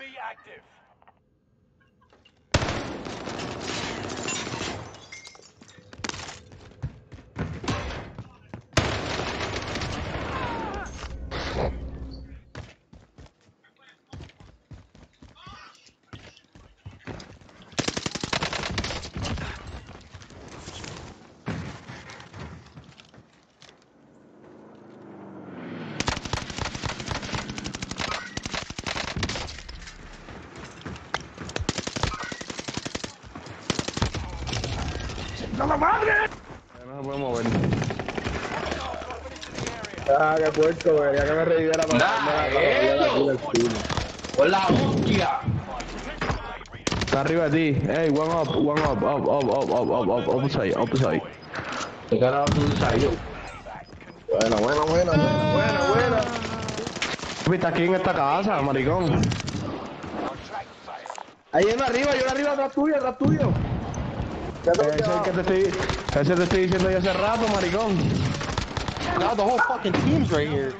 be active. ¡Puta la madre! No se puede mover. Ah, qué puerco, quería que me reviviera para la ¡Con la hostia! Está arriba de ti. Hey, one up, one up, up, up, up, up, up, up, upside, upside. Te cara upside, yo. Buena, buena, buena, buena, buena, buena. Está aquí en esta casa, maricón. Ahí uno arriba, yo uno arriba atrás tuyo, atrás tuyo. Ese es el que te estoy, ese te estoy diciendo yo hace rato, maricón. Now the whole fucking team's right here.